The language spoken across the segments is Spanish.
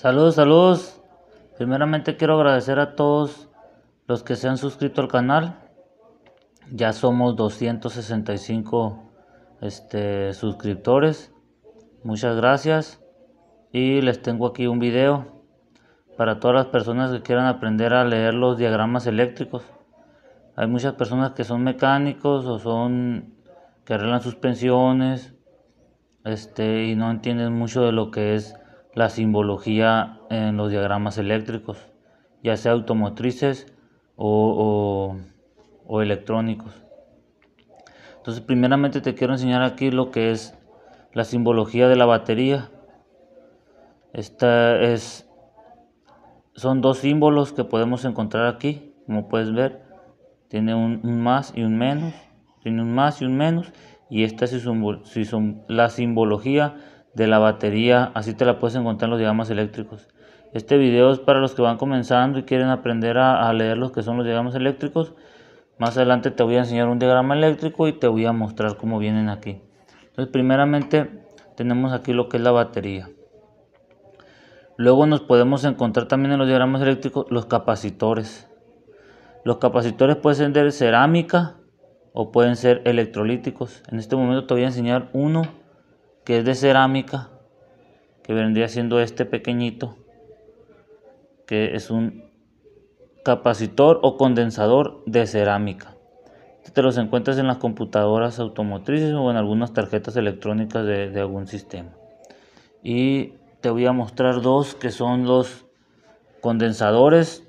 Saludos, saludos. Primeramente quiero agradecer a todos los que se han suscrito al canal. Ya somos 265 este, suscriptores. Muchas gracias. Y les tengo aquí un video para todas las personas que quieran aprender a leer los diagramas eléctricos. Hay muchas personas que son mecánicos o son que arreglan suspensiones este, y no entienden mucho de lo que es la simbología en los diagramas eléctricos, ya sea automotrices o, o, electrónicos. Entonces, primeramente te quiero enseñar aquí lo que es la simbología de la batería. Esta es son dos símbolos que podemos encontrar aquí, como puedes ver. Tiene un, más y un menos, tiene un más y un menos, y esta es la simbología de la batería, así te la puedes encontrar en los diagramas eléctricos. Este video es para los que van comenzando y quieren aprender a, leer lo que son los diagramas eléctricos. Más adelante te voy a enseñar un diagrama eléctrico y te voy a mostrar cómo vienen aquí. Entonces primeramente tenemos aquí lo que es la batería. Luego nos podemos encontrar también en los diagramas eléctricos los capacitores. Los capacitores pueden ser de cerámica o pueden ser electrolíticos. En este momento te voy a enseñar uno que es de cerámica, que vendría siendo este pequeñito, que es un capacitor o condensador de cerámica. Este te los encuentras en las computadoras automotrices o en algunas tarjetas electrónicas de, algún sistema. Y te voy a mostrar dos que son los condensadores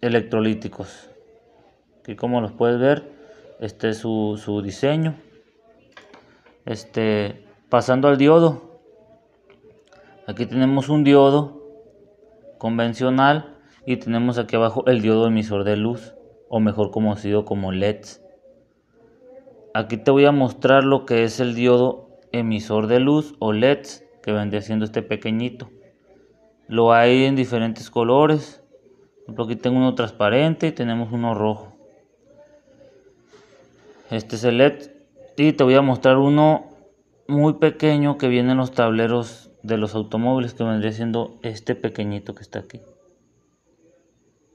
electrolíticos. Aquí como los puedes ver, este es su, su diseño. Este, pasando al diodo. Aquí tenemos un diodo convencional y tenemos aquí abajo el diodo emisor de luz o mejor conocido como LEDs. Aquí te voy a mostrar lo que es el diodo emisor de luz o LEDs que vendría siendo este pequeñito. Lo hay en diferentes colores. Aquí tengo uno transparente y tenemos uno rojo. Este es el LED y te voy a mostrar uno muy pequeño que viene en los tableros de los automóviles que vendría siendo este pequeñito que está aquí.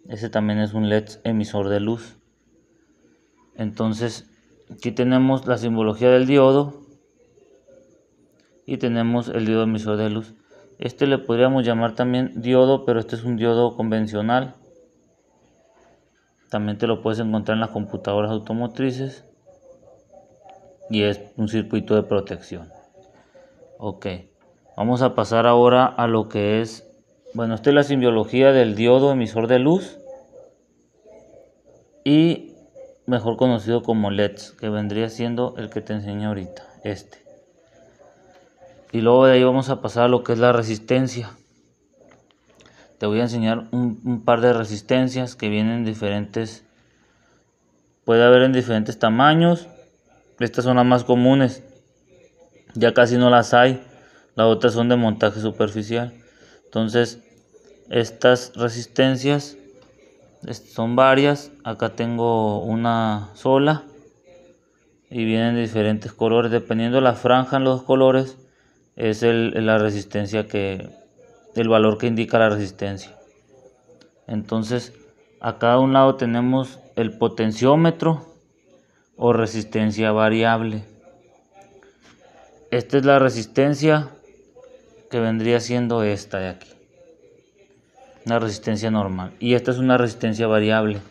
Ese también es un LED emisor de luz. Entonces, aquí tenemos la simbología del diodo y tenemos el diodo emisor de luz. Este le podríamos llamar también diodo, pero este es un diodo convencional. También te lo puedes encontrar en las computadoras automotrices y es un circuito de protección. Ok, vamos a pasar ahora a lo que es, bueno, esta es la simbiología del diodo emisor de luz y mejor conocido como LEDs, que vendría siendo el que te enseño ahorita, este. Y luego de ahí vamos a pasar a lo que es la resistencia. Te voy a enseñar un, un par de resistencias que vienen en diferentes, puede haber en diferentes tamaños estas son las más comunes. Ya casi no las hay. Las otras son de montaje superficial. Entonces, estas resistencias son varias. Acá tengo una sola. Y vienen de diferentes colores. Dependiendo de la franja en los colores, es la resistencia que. el valor que indica la resistencia. Entonces, acá a un lado tenemos el potenciómetro o resistencia variable. Esta es la resistencia que vendría siendo esta de aquí. Una resistencia normal. Y esta es una resistencia variable.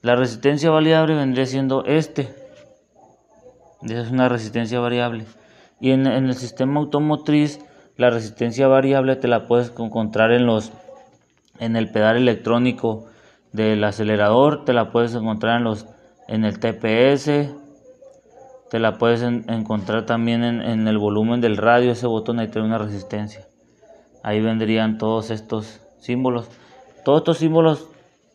La resistencia variable vendría siendo este. Esa es una resistencia variable. Y en, en, el sistema automotriz, la resistencia variable te la puedes encontrar en los en el pedal electrónico del acelerador, te la puedes encontrar en los en el TPS. Te la puedes encontrar también en, el volumen del radio. Ese botón ahí tiene una resistencia. Ahí vendrían todos estos símbolos. Todos estos símbolos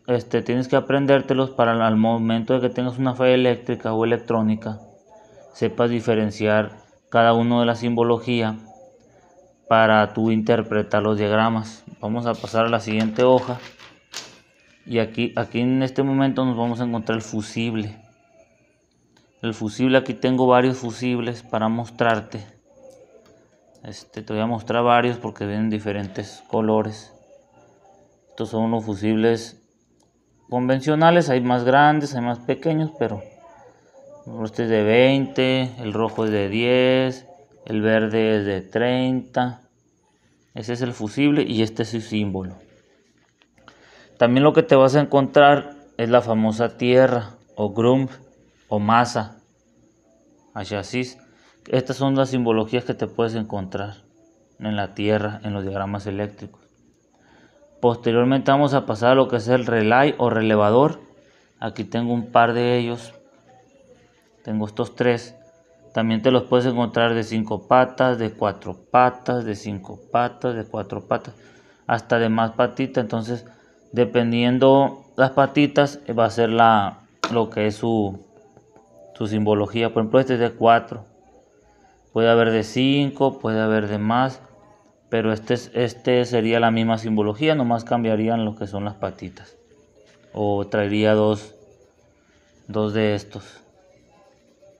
este, tienes que aprendértelos para al momento de que tengas una falla eléctrica o electrónica. Sepas diferenciar cada uno de la simbología para tú interpretar los diagramas. Vamos a pasar a la siguiente hoja y aquí, aquí en este momento nos vamos a encontrar el fusible. El fusible, aquí tengo varios fusibles para mostrarte. Este, te voy a mostrar varios porque vienen diferentes colores. Estos son los fusibles convencionales, hay más grandes, hay más pequeños, pero este es de 20, el rojo es de 10, el verde es de 30. Ese es el fusible y este es su símbolo. También lo que te vas a encontrar es la famosa tierra o grump o masa a chasis. Estas son las simbologías que te puedes encontrar en la tierra, en los diagramas eléctricos. Posteriormente vamos a pasar a lo que es el relay o relevador. Aquí tengo un par de ellos. Tengo estos tres. También te los puedes encontrar de cinco patas, de cuatro patas, de cinco patas, de cuatro patas, hasta de más patitas. Entonces, dependiendo las patitas, va a ser la, lo que es su, su simbología. Por ejemplo, este es de cuatro. Puede haber de cinco, puede haber de más pero este, este sería la misma simbología, nomás cambiarían lo que son las patitas. O traería dos, dos de estos,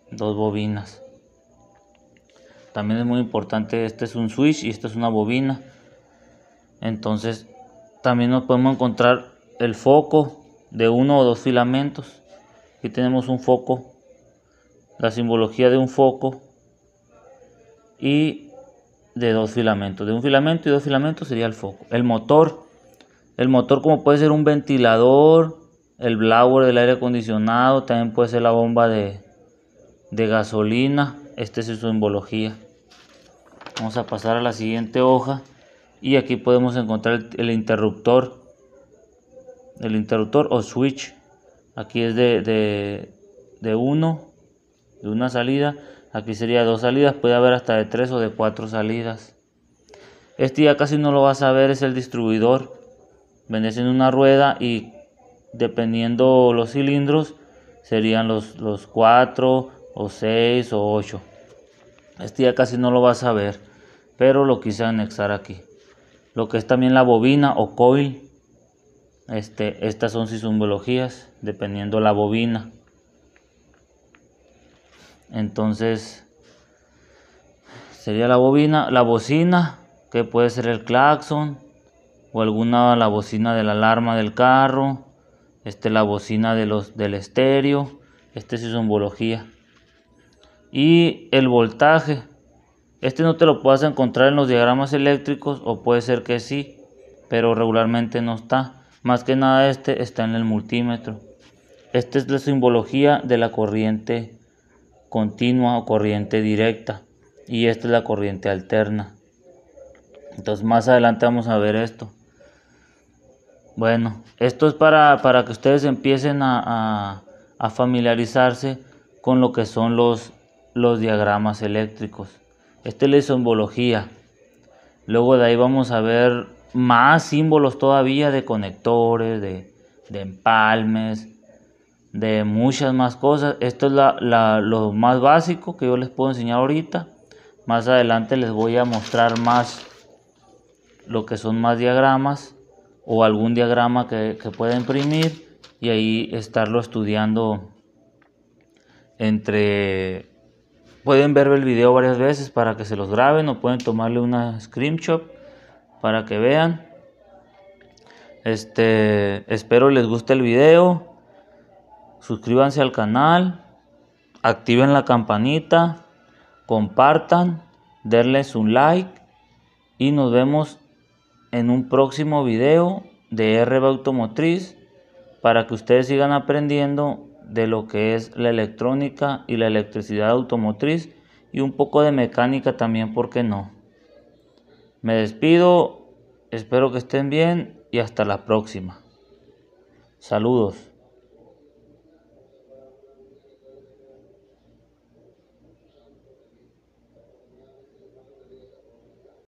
dos bobinas. También es muy importante, este es un switch y esta es una bobina. Entonces también nos podemos encontrar el foco de uno o dos filamentos. Aquí tenemos un foco, la simbología de un foco y de dos filamentos. De un filamento y dos filamentos sería el foco. El motor. El motor como puede ser un ventilador, el blower del aire acondicionado, también puede ser la bomba de, de gasolina. Esta es su simbología. Vamos a pasar a la siguiente hoja. Y aquí podemos encontrar el, interruptor. El interruptor o switch. Aquí es de, de, de uno, de una salida Aquí sería dos salidas, puede haber hasta de tres o de cuatro salidas. Este ya casi no lo vas a ver, es el distribuidor. Vendes en una rueda y dependiendo los cilindros serían los, los cuatro o seis o ocho. Este ya casi no lo vas a ver, pero lo quise anexar aquí. Lo que es también la bobina o coil. Este, estas son sus dependiendo la bobina. Entonces, sería la bobina, la bocina, que puede ser el claxon, o alguna la bocina de la alarma del carro, este la bocina de los, del estéreo, este es su. Y el voltaje, este no te lo puedes encontrar en los diagramas eléctricos, o puede ser que sí, pero regularmente no está. Más que nada este está en el multímetro. Esta es la simbología de la corriente continua o corriente directa y esta es la corriente alterna entonces más adelante vamos a ver esto bueno esto es para, para que ustedes empiecen a, a, familiarizarse con lo que son los, los diagramas eléctricos esta es la simbología luego de ahí vamos a ver más símbolos todavía de conectores de, de empalmes de muchas más cosas. Esto es lo más básico que yo les puedo enseñar ahorita. Más adelante les voy a mostrar más lo que son más diagramas o algún diagrama que, que pueda imprimir y ahí estarlo estudiando entre pueden ver el video varias veces para que se los graben o pueden tomarle una screenshot para que vean. Este espero les guste el video. Suscríbanse al canal, activen la campanita, compartan, denles un like y nos vemos en un próximo video de RB Automotriz para que ustedes sigan aprendiendo de lo que es la electrónica y la electricidad automotriz y un poco de mecánica también, ¿por qué no? Me despido, espero que estén bien y hasta la próxima. Saludos.